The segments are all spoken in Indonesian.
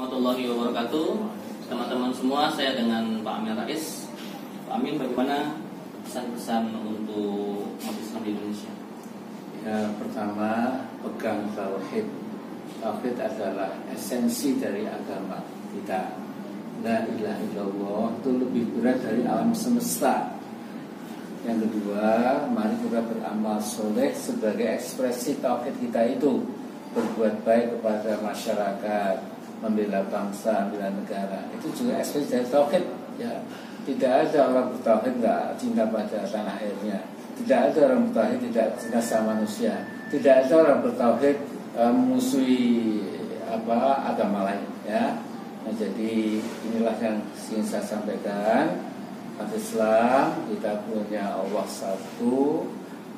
warahmatullahi wabarakatuh Teman-teman semua, saya dengan Pak Amin Rais Pak Amin, bagaimana pesan-pesan untuk umat Islam di Indonesia? Ya, pertama pegang tauhid. Tauhid adalah esensi dari agama kita. La ilaha illallah itu lebih berat dari alam semesta. Yang kedua, mari kita beramal soleh sebagai ekspresi tauhid kita itu berbuat baik kepada masyarakat, membela bangsa, membela negara. Itu juga ekspresi dari tauhid. Ya, tidak ada orang bertauhid nggak cinta pada tanah airnya. Tidak ada orang bertauhid tidak cinta sama manusia. Tidak ada orang bertauhid uh, memusuhi apa agama lain. Ya, nah, jadi inilah yang ingin saya sampaikan. Islam kita punya Allah satu,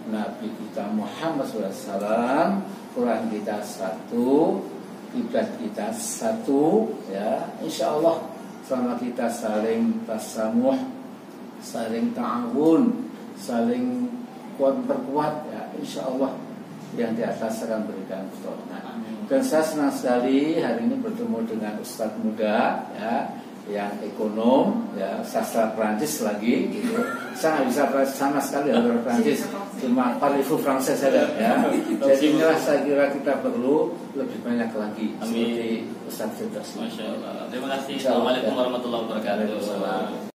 Nabi kita Muhammad SAW, Quran kita satu, kiblat kita satu, ya, Insya Allah selama kita saling tasamuh, saling ta'awun, saling kuat perkuat, ya, Insya Allah yang di atas akan berikan pertolongan. Dan saya senang sekali hari ini bertemu dengan Ustadz muda, ya, yang ekonom, ya sastra Prancis lagi, gitu. Saya nggak bisa sama sekali orang Prancis, cuma parifu Frances saja, ya. Jadi inilah saya kira kita perlu lebih banyak lagi Amin. seperti Ustadz Firdaus. Masya Allah Terima kasih Assalamualaikum ya. warahmatullahi wabarakatuh.